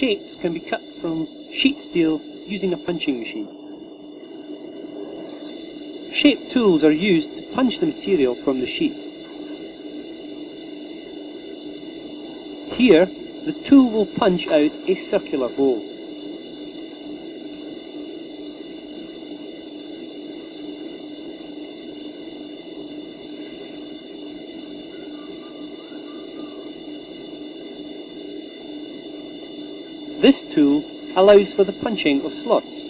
Shapes can be cut from sheet steel using a punching machine. Shape tools are used to punch the material from the sheet. Here, the tool will punch out a circular hole. This tool allows for the punching of slots.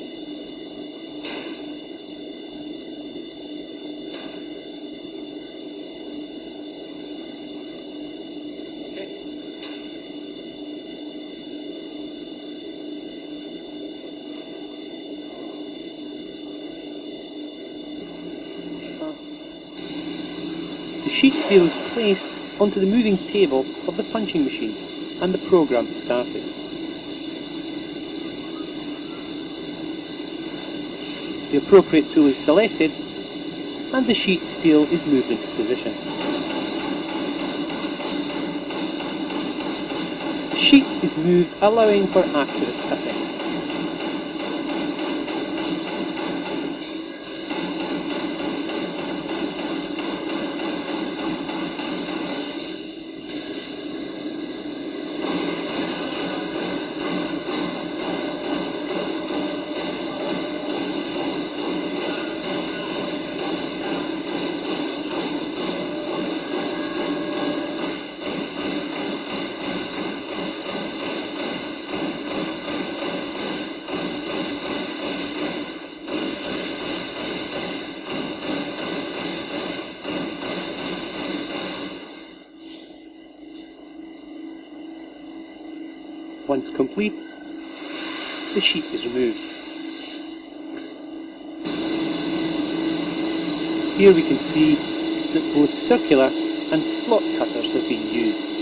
The sheet steel is placed onto the moving table of the punching machine and the program is started. The appropriate tool is selected and the sheet steel is moved into position. The sheet is moved allowing for accurate cutting. Once complete, the sheet is removed. Here we can see that both circular and slot cutters have been used.